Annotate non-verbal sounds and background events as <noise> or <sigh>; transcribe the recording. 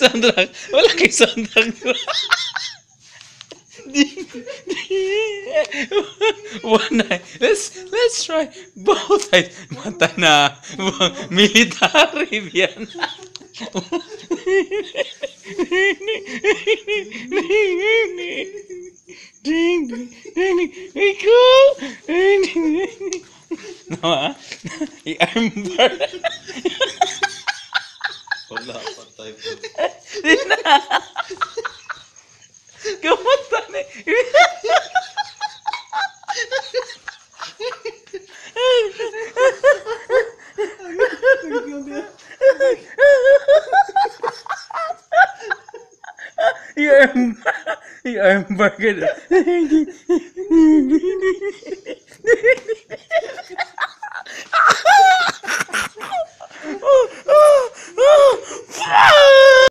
soundtrack wala kay soundtrack one night. Let's let's try both sides mata na military yan ding ding ding ding no ah. I-arm bar type. Hindi <laughs> na. Kamusta <laughs> na? Your arm, burger.